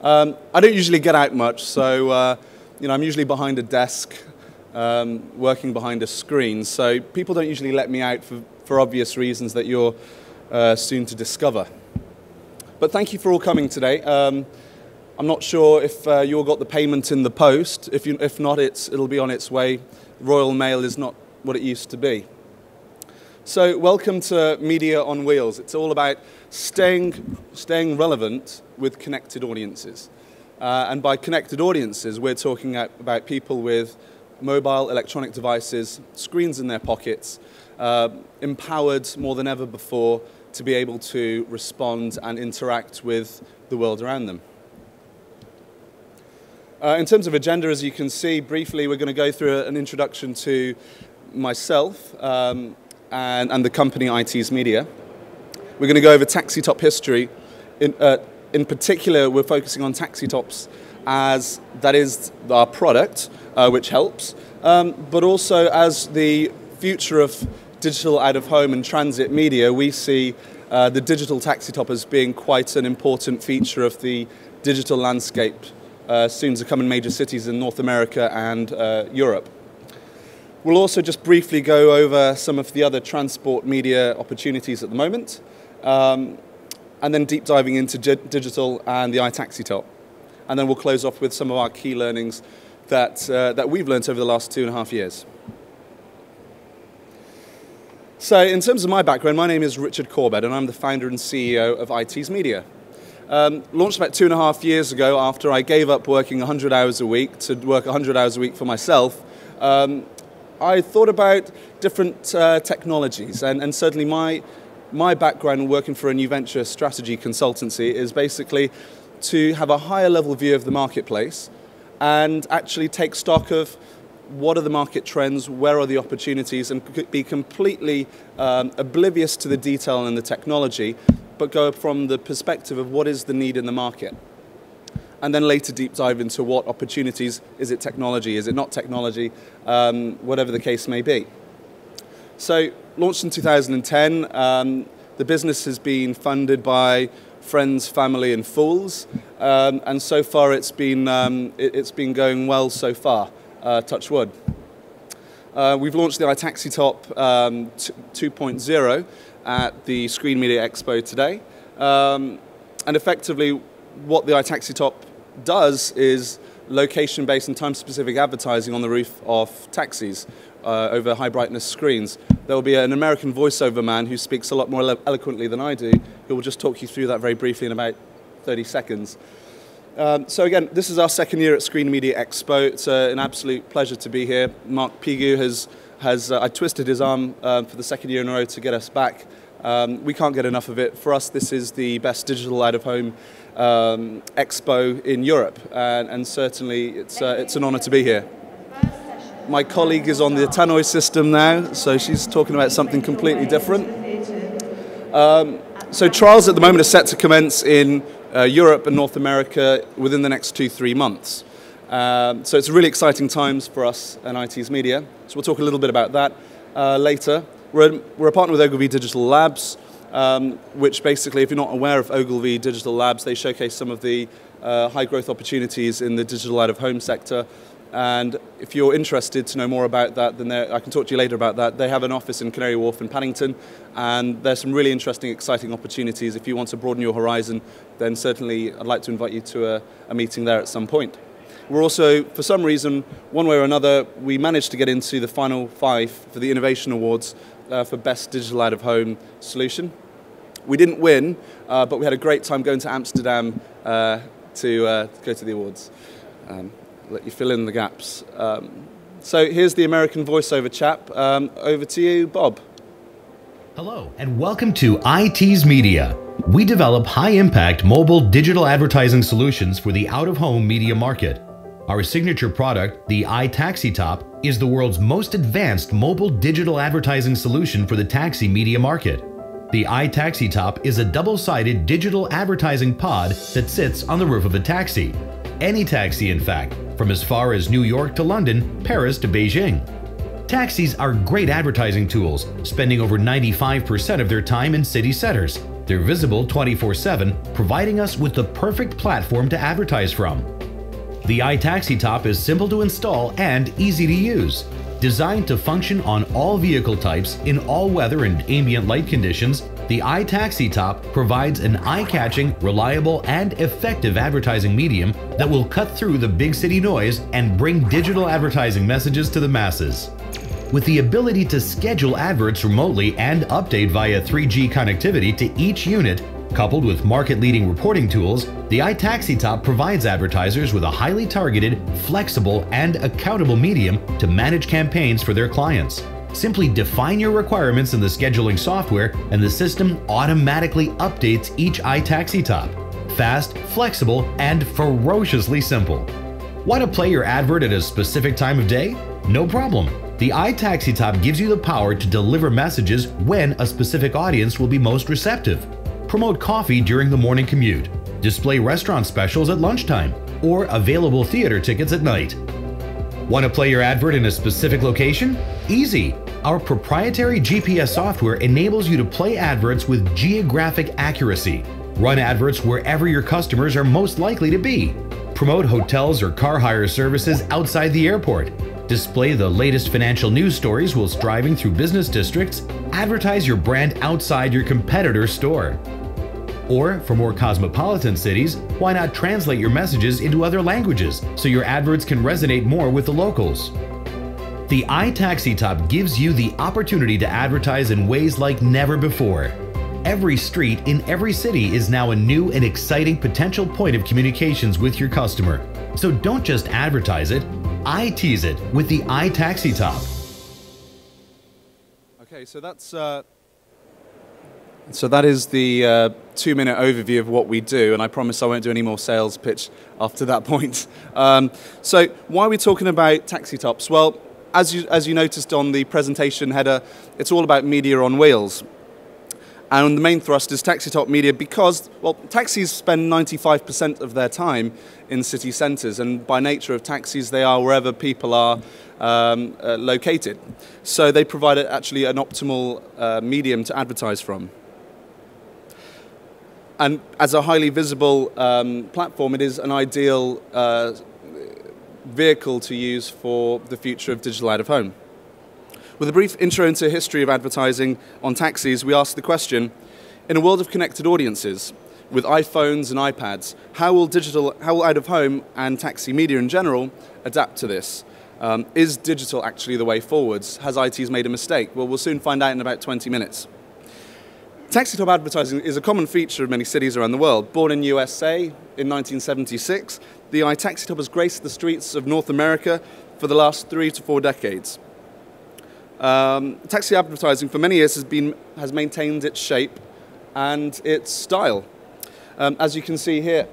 Um, I don't usually get out much, so uh, you know, I'm usually behind a desk, um, working behind a screen. So people don't usually let me out for, for obvious reasons that you're uh, soon to discover. But thank you for all coming today. Um, I'm not sure if uh, you all got the payment in the post. If, you, if not, it's, it'll be on its way. Royal Mail is not what it used to be. So welcome to Media on Wheels. It's all about staying, staying relevant with connected audiences. Uh, and by connected audiences, we're talking about people with mobile electronic devices, screens in their pockets, uh, empowered more than ever before to be able to respond and interact with the world around them. Uh, in terms of agenda, as you can see, briefly, we're going to go through an introduction to myself um, and, and, the company Eyetease Media. We're going to go over taxi top history. In, uh, in particular, we're focusing on taxi tops as that is our product, uh, which helps, um, but also as the future of digital out of home and transit media, we see uh, the digital taxi top as being quite an important feature of the digital landscape uh, soon to come in major cities in North America and uh, Europe. We'll also just briefly go over some of the other transport media opportunities at the moment, um, and then deep diving into digital and the iTaxi top. And then we'll close off with some of our key learnings that, uh, that we've learned over the last two and a half years. So, in terms of my background, my name is Richard Corbett, and I'm the founder and CEO of Eyetease Media. Um, launched about two and a half years ago after I gave up working 100 hours a week to work 100 hours a week for myself. Um, I thought about different uh, technologies, and, and certainly my, my background working for a new venture strategy consultancy is basically to have a higher level view of the marketplace and actually take stock of what are the market trends, where are the opportunities, and be completely um, oblivious to the detail and the technology, but go from the perspective of what is the need in the market. And then later deep dive into what opportunities, is it technology, is it not technology, um, whatever the case may be. So launched in 2010, um, the business has been funded by friends, family and fools, um, and so far it's been, um, it, has been going well so far, uh, touch wood. Uh, we've launched the iTaxi Top um, 2.0, at the Screen Media Expo today. Um, and effectively, what the iTaxi Top does is location-based and time-specific advertising on the roof of taxis uh, over high brightness screens. There will be an American voiceover man who speaks a lot more eloquently than I do, who will just talk you through that very briefly in about 30 seconds. Um, so again, this is our second year at Screen Media Expo. It's uh, an absolute pleasure to be here. Mark Pigu has, has uh, I twisted his arm uh, for the second year in a row to get us back. Um, we can't get enough of it. For us, this is the best digital out-of-home um, expo in Europe, and, and certainly it's, uh, it's an honour to be here. My colleague is on the tannoy system now, so she's talking about something completely different. Um, so trials at the moment are set to commence in uh, Europe and North America within the next two, three months. Um, so it's really exciting times for us and Eyetease Media. So we'll talk a little bit about that uh, later. We're, we're a partner with Ogilvy Digital Labs, um, which basically, if you're not aware of Ogilvy Digital Labs, they showcase some of the uh, high growth opportunities in the digital out of home sector. And if you're interested to know more about that, then I can talk to you later about that. They have an office in Canary Wharf in Paddington, and there's some really interesting, exciting opportunities. If you want to broaden your horizon, then certainly I'd like to invite you to a, a meeting there at some point. We're also, for some reason, one way or another, we managed to get into the final five for the Innovation Awards uh, for Best Digital Out of Home Solution. We didn't win, uh, but we had a great time going to Amsterdam uh, to uh, go to the awards. Um, let you fill in the gaps. Um, so here's the American voiceover chap. Um, over to you, Bob. Hello, and welcome to Eyetease Media. We develop high impact mobile digital advertising solutions for the out of home media market. Our signature product, the iTaxi Top, is the world's most advanced mobile digital advertising solution for the taxi media market. The iTaxi Top is a double-sided digital advertising pod that sits on the roof of a taxi. Any taxi, in fact, from as far as New York to London, Paris to Beijing. Taxis are great advertising tools, spending over 95% of their time in city centers. They're visible 24 7, providing us with the perfect platform to advertise from. The iTaxi Top is simple to install and easy to use. Designed to function on all vehicle types in all weather and ambient light conditions, the iTaxi Top provides an eye-catching, reliable, and effective advertising medium that will cut through the big city noise and bring digital advertising messages to the masses. With the ability to schedule adverts remotely and update via 3G connectivity to each unit, coupled with market-leading reporting tools, the iTaxi Top provides advertisers with a highly targeted, flexible, and accountable medium to manage campaigns for their clients. Simply define your requirements in the scheduling software and the system automatically updates each iTaxi Top. Fast, flexible, and ferociously simple. Want to play your advert at a specific time of day? No problem. The iTaxi Top gives you the power to deliver messages when a specific audience will be most receptive. Promote coffee during the morning commute, display restaurant specials at lunchtime, or available theater tickets at night. Want to play your advert in a specific location? Easy! Our proprietary GPS software enables you to play adverts with geographic accuracy. Run adverts wherever your customers are most likely to be. Promote hotels or car hire services outside the airport. Display the latest financial news stories whilst driving through business districts. Advertise your brand outside your competitor's store. Or, for more cosmopolitan cities, why not translate your messages into other languages so your adverts can resonate more with the locals? The iTaxi Top gives you the opportunity to advertise in ways like never before. Every street in every city is now a new and exciting potential point of communications with your customer. So don't just advertise it, I tease it with the iTaxi Top. Okay, so that's uh, so that is the uh, two-minute overview of what we do, and I promise I won't do any more sales pitch after that point. Um, so why are we talking about taxi tops? Well, as you as you noticed on the presentation header, it's all about media on wheels. And the main thrust is taxi top media because, well, taxis spend 95% of their time in city centres, and by nature of taxis, they are wherever people are um, uh, located. So they provide actually an optimal uh, medium to advertise from. And as a highly visible um, platform, it is an ideal uh, vehicle to use for the future of digital out of home. With a brief intro into history of advertising on taxis, we ask the question, in a world of connected audiences, with iPhones and iPads, how will digital, how will out of home and taxi media in general adapt to this? Um, is digital actually the way forwards? Has Eyetease made a mistake? Well, we'll soon find out in about 20 minutes. Taxi top advertising is a common feature of many cities around the world. Born in USA in 1976, the iTaxi top has graced the streets of North America for the last three to four decades. Um, taxi advertising for many years has, been, has maintained its shape and its style. Um, as you can see here,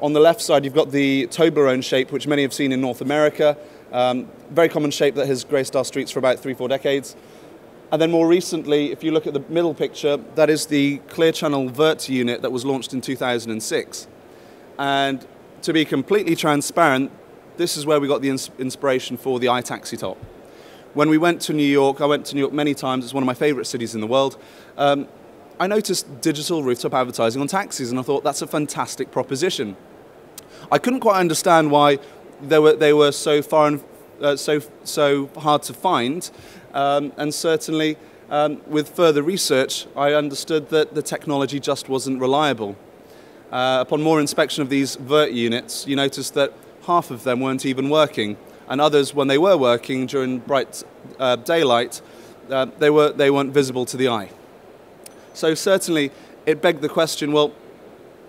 on the left side you've got the Toblerone shape, which many have seen in North America. Um, very common shape that has graced our streets for about three, four decades. And then more recently, if you look at the middle picture, that is the Clear Channel Vert unit that was launched in 2006. And to be completely transparent, this is where we got the ins inspiration for the iTaxi top. When we went to New York, I went to New York many times, it's one of my favorite cities in the world. Um, I noticed digital rooftop advertising on taxis, and I thought that's a fantastic proposition. I couldn't quite understand why they were, they were so far and uh, so, so hard to find. Um, and certainly, um, with further research, I understood that the technology just wasn't reliable. Uh, upon more inspection of these VERT units, you notice that half of them weren't even working, and others, when they were working during bright uh, daylight, uh, they, were, they weren't visible to the eye. So certainly, it begged the question, well,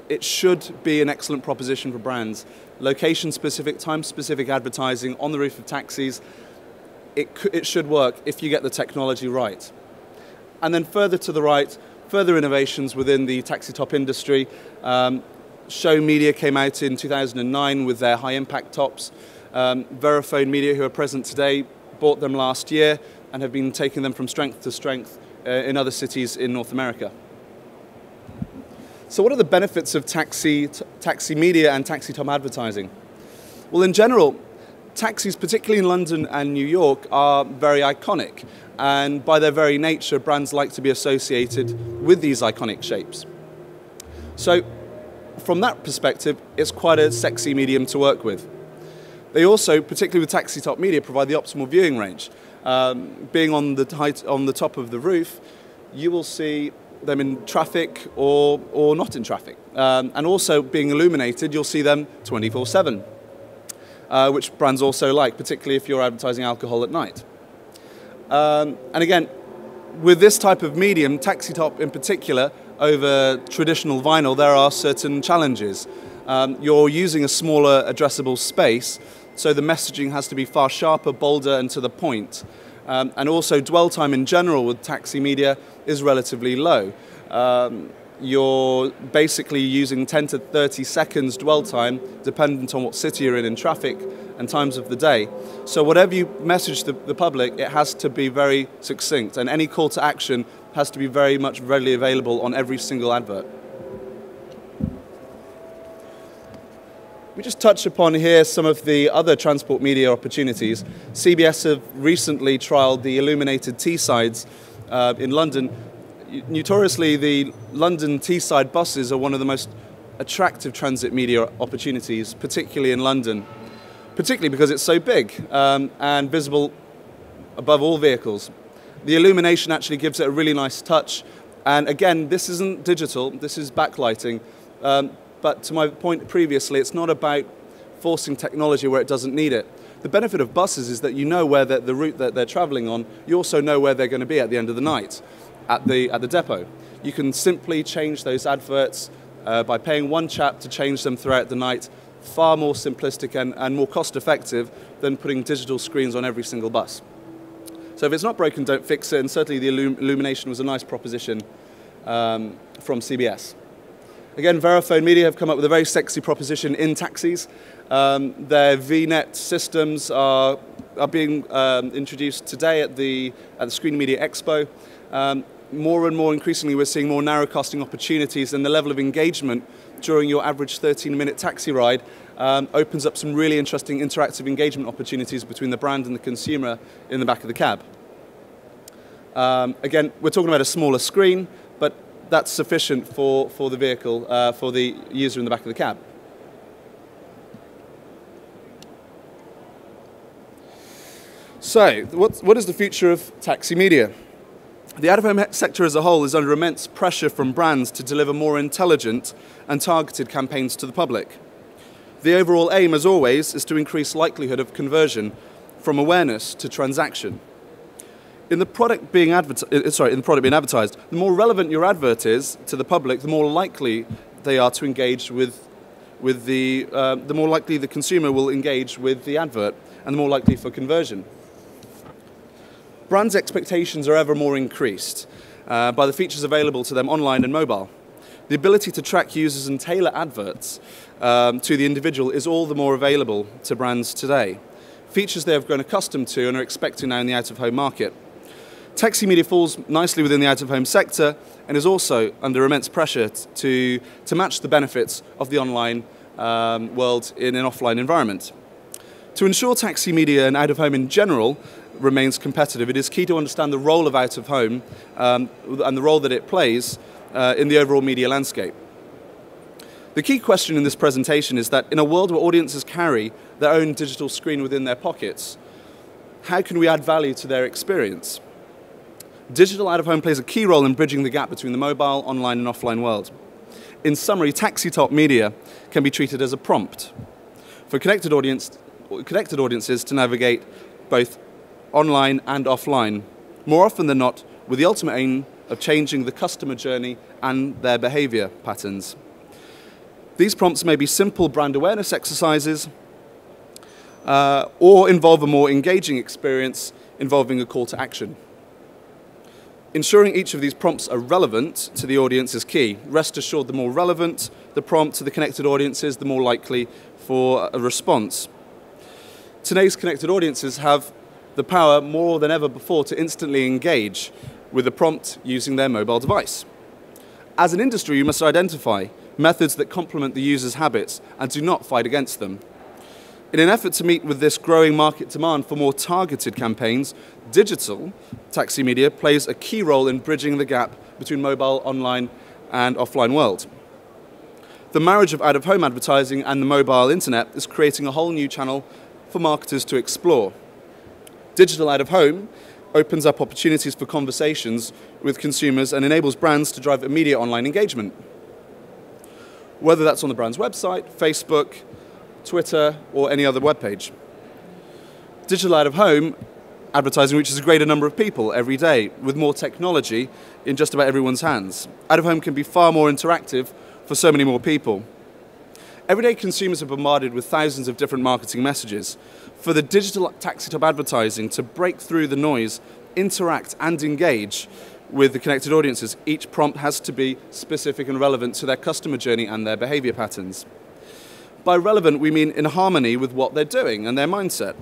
it should be an excellent proposition for brands. Location-specific, time-specific advertising on the roof of taxis it, it should work if you get the technology right. And then further to the right, further innovations within the taxi top industry. Um, Show Media came out in 2009 with their high impact tops. Um, Verifone Media, who are present today, bought them last year and have been taking them from strength to strength uh, in other cities in North America. So what are the benefits of taxi, taxi media and taxi top advertising? Well, in general, taxis, particularly in London and New York, are very iconic. And by their very nature, brands like to be associated with these iconic shapes. So, from that perspective, it's quite a sexy medium to work with. They also, particularly with Taxi Top Media, provide the optimal viewing range. Um, being on the, height, on the top of the roof, you will see them in traffic or, or not in traffic. Um, and also being illuminated, you'll see them 24 7, uh, which brands also like, particularly if you're advertising alcohol at night. Um, and again, with this type of medium, Taxi Top in particular, over traditional vinyl, there are certain challenges. Um, you're using a smaller addressable space, so the messaging has to be far sharper, bolder, and to the point. Um, and also, dwell time in general with taxi media is relatively low. Um, you're basically using 10 to 30 seconds dwell time, dependent on what city you're in in traffic and times of the day. So, whatever you message the, the public, it has to be very succinct, and any call to action has to be very much readily available on every single advert. We just touch upon here some of the other transport media opportunities. CBS have recently trialled the illuminated T-sides uh, in London. Notoriously, the London T-side buses are one of the most attractive transit media opportunities, particularly in London, particularly because it's so big um, and visible above all vehicles. The illumination actually gives it a really nice touch. And again, this isn't digital, this is backlighting. Um, but to my point previously, it's not about forcing technology where it doesn't need it. The benefit of buses is that you know where the, the route that they're traveling on, you also know where they're going to be at the end of the night, at the, at the depot. You can simply change those adverts uh, by paying one chap to change them throughout the night, far more simplistic and, and more cost effective than putting digital screens on every single bus. So if it's not broken, don't fix it, and certainly the illum illumination was a nice proposition um, from CBS. Again, Verifone Media have come up with a very sexy proposition in taxis. Um, their VNet systems are, are being um, introduced today at the, at the Screen Media Expo. Um, more and more increasingly, we're seeing more narrowcasting opportunities, and the level of engagement during your average 13 minute taxi ride um, opens up some really interesting interactive engagement opportunities between the brand and the consumer in the back of the cab. Um, again, we're talking about a smaller screen, but that's sufficient for, for the vehicle, uh, for the user in the back of the cab. So, what, what is the future of taxi media? The out-of-home sector as a whole is under immense pressure from brands to deliver more intelligent and targeted campaigns to the public. The overall aim, as always, is to increase likelihood of conversion from awareness to transaction in the product being advertised, uh, sorry, in the product being advertised, the more relevant your advert is to the public, the more likely they are to engage with, with the, uh, the more likely the consumer will engage with the advert, and the more likely for conversion. Brands' expectations are ever more increased uh, by the features available to them online and mobile. The ability to track users and tailor adverts um, to the individual is all the more available to brands today. Features they have grown accustomed to and are expecting now in the out of home market. Taxi media falls nicely within the out-of-home sector and is also under immense pressure to, to match the benefits of the online um, world in an offline environment. To ensure taxi media and out-of-home in general remains competitive, it is key to understand the role of out-of-home um, and the role that it plays uh, in the overall media landscape. The key question in this presentation is that in a world where audiences carry their own digital screen within their pockets, how can we add value to their experience? Digital out of home plays a key role in bridging the gap between the mobile, online, and offline world. In summary, Taxi Top Media can be treated as a prompt for connected, audience, connected audiences to navigate both online and offline, more often than not, with the ultimate aim of changing the customer journey and their behavior patterns. These prompts may be simple brand awareness exercises uh, or involve a more engaging experience involving a call to action. Ensuring each of these prompts are relevant to the audience is key. Rest assured, the more relevant the prompt to the connected audience is, the more likely for a response. Today's connected audiences have the power more than ever before to instantly engage with a prompt using their mobile device. As an industry, you must identify methods that complement the user's habits and do not fight against them. In an effort to meet with this growing market demand for more targeted campaigns, digital taxi media plays a key role in bridging the gap between mobile, online, and offline world. The marriage of out of home advertising and the mobile internet is creating a whole new channel for marketers to explore. Digital out of home opens up opportunities for conversations with consumers and enables brands to drive immediate online engagement. Whether that's on the brand's website, Facebook, Twitter, or any other web page. Digital out of home advertising reaches a greater number of people every day with more technology in just about everyone's hands. Out of home can be far more interactive for so many more people. Everyday consumers are bombarded with thousands of different marketing messages. For the digital taxi top advertising to break through the noise, interact and engage with the connected audiences, each prompt has to be specific and relevant to their customer journey and their behavior patterns. By relevant, we mean in harmony with what they're doing and their mindset.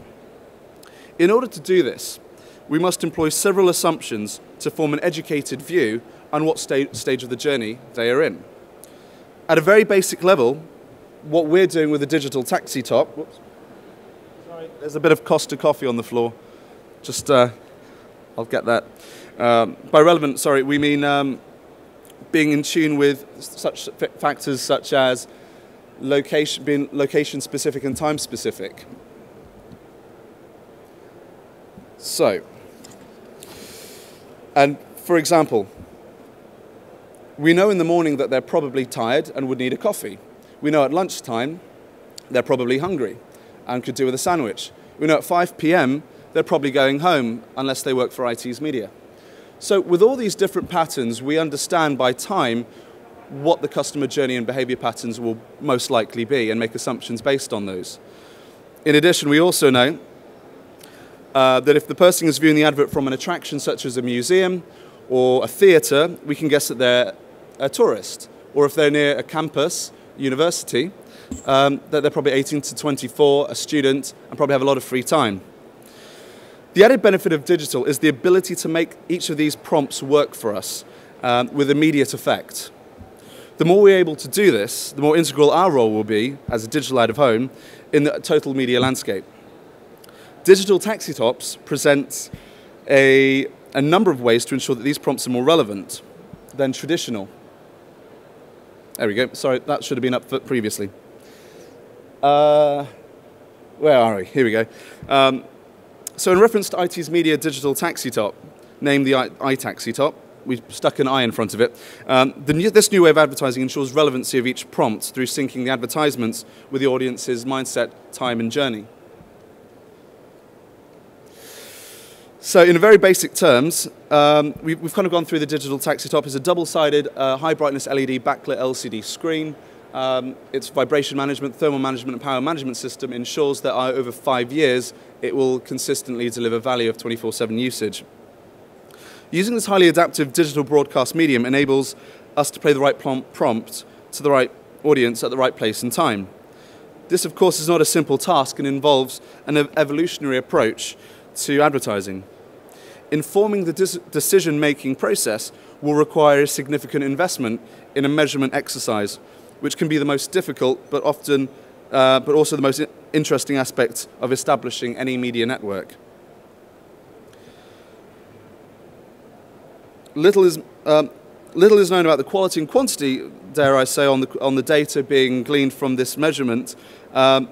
In order to do this, we must employ several assumptions to form an educated view on what sta stage of the journey they are in. At a very basic level, what we're doing with the digital taxi top, whoops, sorry, there's a bit of Costa coffee on the floor. Just, uh, I'll get that. Um, by relevant, sorry, we mean um, being in tune with such factors such as location, being location specific and time specific. So, and for example, we know in the morning that they're probably tired and would need a coffee. We know at lunchtime they're probably hungry and could do with a sandwich. We know at 5 p.m. they're probably going home unless they work for Eyetease media. So with all these different patterns, we understand by time what the customer journey and behavior patterns will most likely be and make assumptions based on those. In addition, we also know uh, that if the person is viewing the advert from an attraction such as a museum or a theatre, we can guess that they're a tourist. Or if they're near a campus, university, um, that they're probably 18 to 24, a student, and probably have a lot of free time. The added benefit of digital is the ability to make each of these prompts work for us um, with immediate effect. The more we're able to do this, the more integral our role will be as a digital out of home in the total media landscape. Digital taxi tops present a, a number of ways to ensure that these prompts are more relevant than traditional. There we go. Sorry, that should have been up previously. Uh, where are we? Here we go. Um, so in reference to Eyetease Media Digital Taxi Top, named the iTaxi Top, we stuck an I in front of it. Um, new, this new way of advertising ensures relevancy of each prompt through syncing the advertisements with the audience's mindset, time, and journey. So in very basic terms, um, we've, we've, kind of gone through the digital taxi top. It's a double-sided, uh, high-brightness LED backlit LCD screen. Um, its vibration management, thermal management, and power management system ensures that uh, over five years, it will consistently deliver value of 24-7 usage. Using this highly adaptive digital broadcast medium enables us to play the right prompt to the right audience at the right place and time. This, of course, is not a simple task and involves an evolutionary approach to advertising. Informing the decision-making process will require a significant investment in a measurement exercise, which can be the most difficult, but often, uh, but also the most interesting aspect of establishing any media network. Little is, um, little is known about the quality and quantity, dare I say, on the, on the data being gleaned from this measurement, um,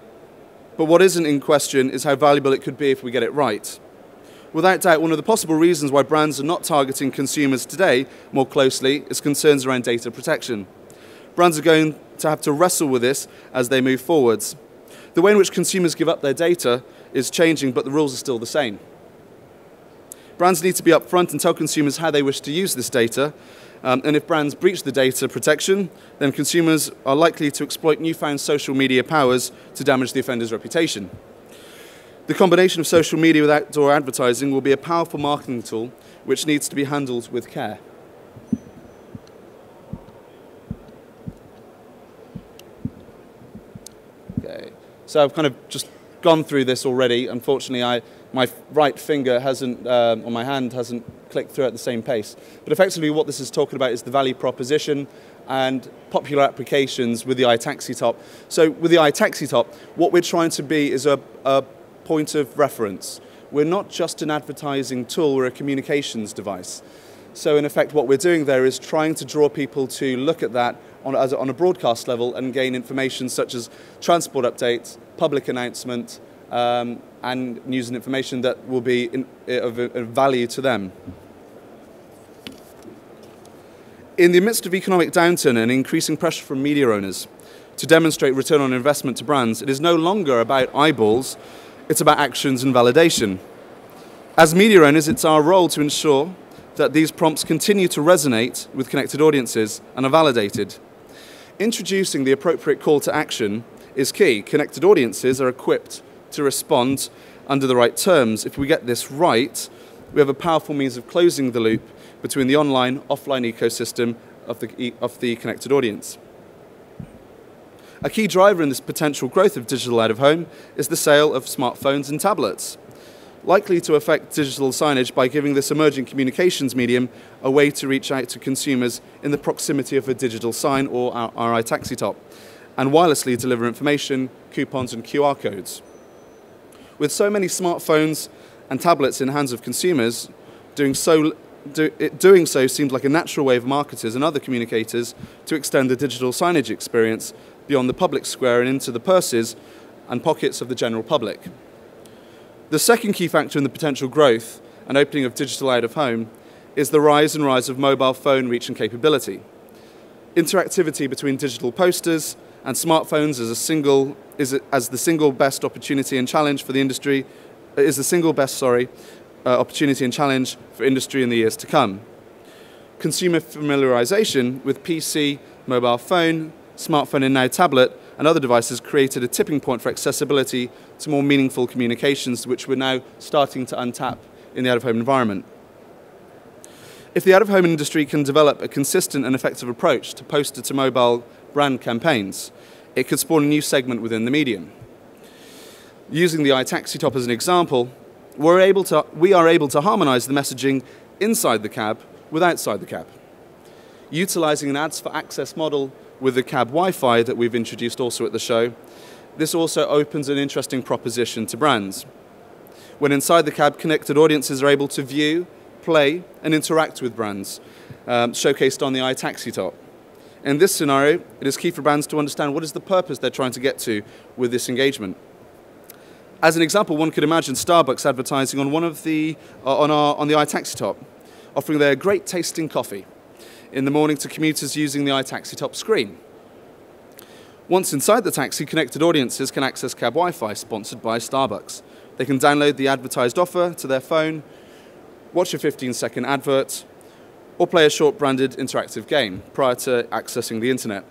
but what isn't in question is how valuable it could be if we get it right. Without doubt, one of the possible reasons why brands are not targeting consumers today more closely is concerns around data protection. Brands are going to have to wrestle with this as they move forwards. The way in which consumers give up their data is changing, but the rules are still the same. Brands need to be upfront and tell consumers how they wish to use this data, um, and if brands breach the data protection, then consumers are likely to exploit newfound social media powers to damage the offender's reputation. The combination of social media with outdoor advertising will be a powerful marketing tool which needs to be handled with care. Okay, so I've kind of just gone through this already. Unfortunately, I, my right finger hasn't, um, or my hand hasn't clicked through at the same pace. But effectively what this is talking about is the value proposition and popular applications with the iTaxi top. So with the iTaxi top, what we're trying to be is a, a point of reference. We're not just an advertising tool, we're a communications device. So in effect what we're doing there is trying to draw people to look at that on, as, on a broadcast level and gain information such as transport updates, public announcement, um, and news and information that will be in, of, of value to them. In the midst of economic downturn and increasing pressure from media owners to demonstrate return on investment to brands, it is no longer about eyeballs, it's about actions and validation. As media owners, it's our role to ensure that these prompts continue to resonate with connected audiences and are validated. Introducing the appropriate call to action is key. Connected audiences are equipped to respond under the right terms. If we get this right, we have a powerful means of closing the loop between the online offline ecosystem of the, of the connected audience. A key driver in this potential growth of digital out of home is the sale of smartphones and tablets, likely to affect digital signage by giving this emerging communications medium a way to reach out to consumers in the proximity of a digital sign or our, our iTaxi top, and wirelessly deliver information, coupons, and QR codes. With so many smartphones and tablets in the hands of consumers, doing so do, it, doing so seems like a natural way of marketers and other communicators to extend the digital signage experience beyond the public square and into the purses and pockets of the general public. The second key factor in the potential growth and opening of digital out of home is the rise and rise of mobile phone reach and capability. Interactivity between digital posters and smartphones as a single is as the single best opportunity and challenge for the industry is the single best sorry uh, opportunity and challenge for industry in the years to come. Consumer familiarization with PC, mobile phone, smartphone, and now tablet and other devices created a tipping point for accessibility to more meaningful communications, which we're now starting to untap in the out of home environment. If the out of home industry can develop a consistent and effective approach to poster to mobile brand campaigns, it could spawn a new segment within the medium. Using the iTaxi top as an example, we're able to, we are able to harmonize the messaging inside the cab with outside the cab. Utilizing an ads for access model with the cab Wi-Fi that we've introduced also at the show, this also opens an interesting proposition to brands. When inside the cab, connected audiences are able to view, play, and interact with brands, um, showcased on the iTaxi top. In this scenario, it is key for brands to understand what is the purpose they're trying to get to with this engagement. As an example, one could imagine Starbucks advertising on one of the uh, on our on the iTaxi Top, offering their great tasting coffee in the morning to commuters using the iTaxi Top screen. Once inside the taxi, connected audiences can access cab Wi-Fi sponsored by Starbucks. They can download the advertised offer to their phone, watch a 15-second advert, or play a short branded interactive game prior to accessing the internet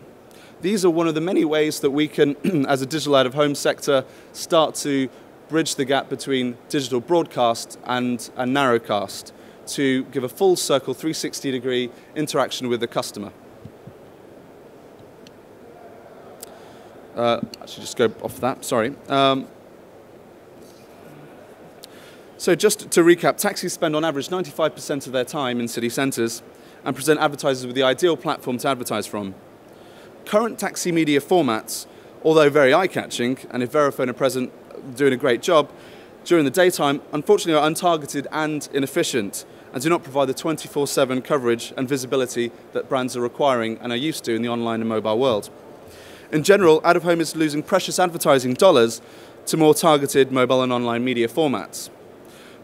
these are one of the many ways that we can, as a digital out of home sector, start to bridge the gap between digital broadcast and, and narrowcast to give a full circle 360 degree interaction with the customer. Uh, actually, just go off that, sorry. Um, so just to recap, taxis spend on average 95% of their time in city centres and present advertisers with the ideal platform to advertise from current taxi media formats, although very eye-catching, and if Verifone are present, doing a great job, during the daytime, unfortunately are untargeted and inefficient and do not provide the 24-7 coverage and visibility that brands are requiring and are used to in the online and mobile world. In general, out-of-home is losing precious advertising dollars to more targeted mobile and online media formats.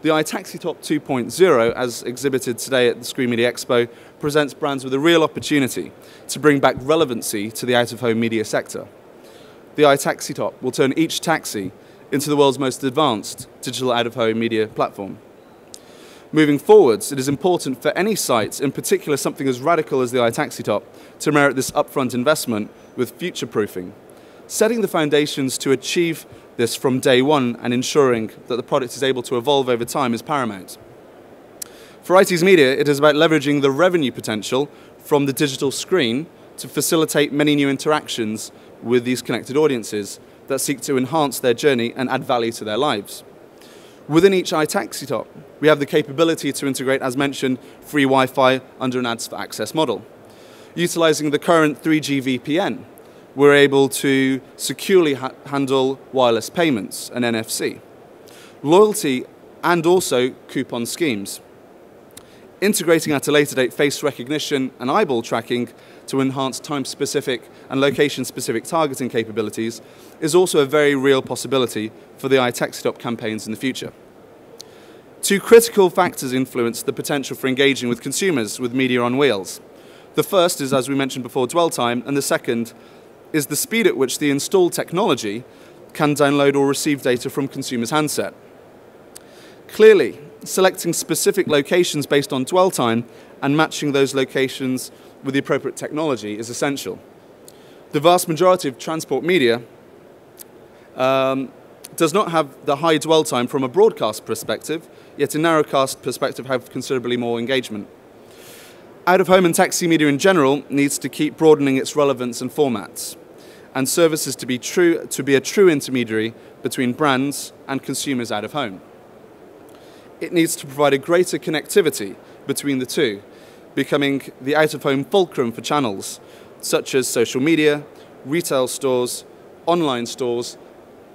The iTaxi Top 2.0, as exhibited today at the Screen Media Expo, presents brands with a real opportunity to bring back relevancy to the out-of-home media sector. The iTaxi Top will turn each taxi into the world's most advanced digital out-of-home media platform. Moving forwards, it is important for any site, in particular something as radical as the iTaxi Top, to merit this upfront investment with future-proofing, setting the foundations to achieve this from day one and ensuring that the product is able to evolve over time is paramount. For Eyetease Media, it is about leveraging the revenue potential from the digital screen to facilitate many new interactions with these connected audiences that seek to enhance their journey and add value to their lives. Within each iTaxi top, we have the capability to integrate, as mentioned, free Wi-Fi under an ads for access model. Utilizing the current 3G VPN, we're able to securely ha handle wireless payments and NFC, loyalty and also coupon schemes. Integrating at a later date face recognition and eyeball tracking to enhance time-specific and location-specific targeting capabilities is also a very real possibility for the iTaxi campaigns in the future. Two critical factors influence the potential for engaging with consumers with media on wheels. The first is, as we mentioned before, dwell time, and the second is the speed at which the installed technology can download or receive data from consumers' handset. Clearly, selecting specific locations based on dwell time and matching those locations with the appropriate technology is essential. The vast majority of transport media um, does not have the high dwell time from a broadcast perspective, yet a narrowcast perspective have considerably more engagement. Out of home and taxi media in general needs to keep broadening its relevance and formats, and services to be, true, to be a true intermediary between brands and consumers out of home. It needs to provide a greater connectivity between the two, becoming the out of home fulcrum for channels such as social media, retail stores, online stores,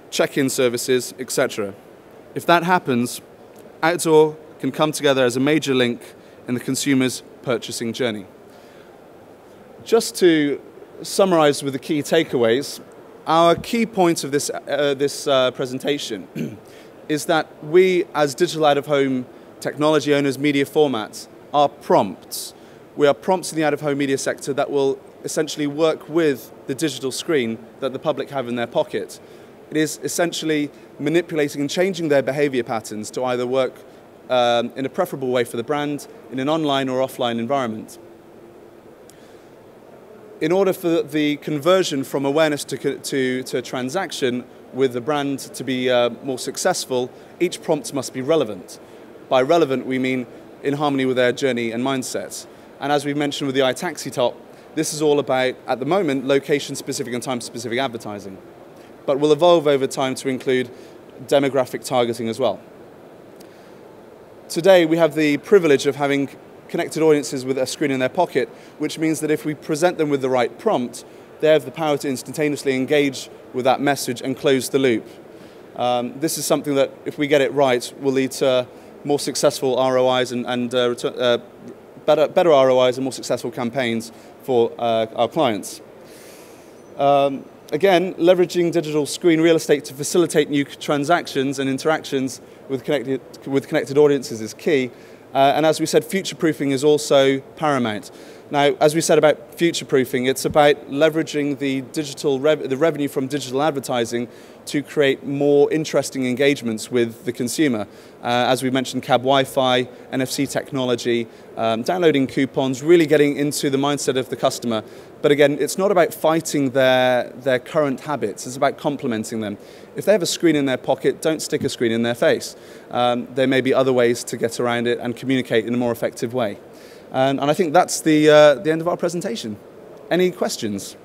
check in services, etc. If that happens, outdoor can come together as a major link in the consumer's purchasing journey. Just to summarize with the key takeaways, our key point of this, uh, this uh, presentation is that we, as digital out of home technology owners, media formats, are prompts. We are prompts in the out of home media sector that will essentially work with the digital screen that the public have in their pocket. It is essentially manipulating and changing their behavior patterns to either work um, in a preferable way for the brand in an online or offline environment. In order for the conversion from awareness to, to, to transaction with the brand to be uh, more successful, each prompt must be relevant. By relevant, we mean in harmony with their journey and mindset. And as we've mentioned with the iTaxi top, this is all about, at the moment, location-specific and time-specific advertising. But will evolve over time to include demographic targeting as well. Today, we have the privilege of having connected audiences with a screen in their pocket, which means that if we present them with the right prompt, they have the power to instantaneously engage with that message and close the loop. Um, this is something that, if we get it right, will lead to more successful ROIs and, and uh, uh, better, better ROIs and more successful campaigns for uh, our clients. Um, again, leveraging digital screen real estate to facilitate new transactions and interactions with connected, with connected audiences is key. Uh, and as we said, future proofing is also paramount. Now, as we said about future proofing, it's about leveraging the digital rev the revenue from digital advertising to create more interesting engagements with the consumer. Uh, as we mentioned, cab Wi-Fi, NFC technology, um, downloading coupons, really getting into the mindset of the customer. But again, it's not about fighting their, their current habits, it's about complementing them. If they have a screen in their pocket, don't stick a screen in their face. Um, there may be other ways to get around it and communicate in a more effective way. And, and I think that's the, uh, the end of our presentation. Any questions?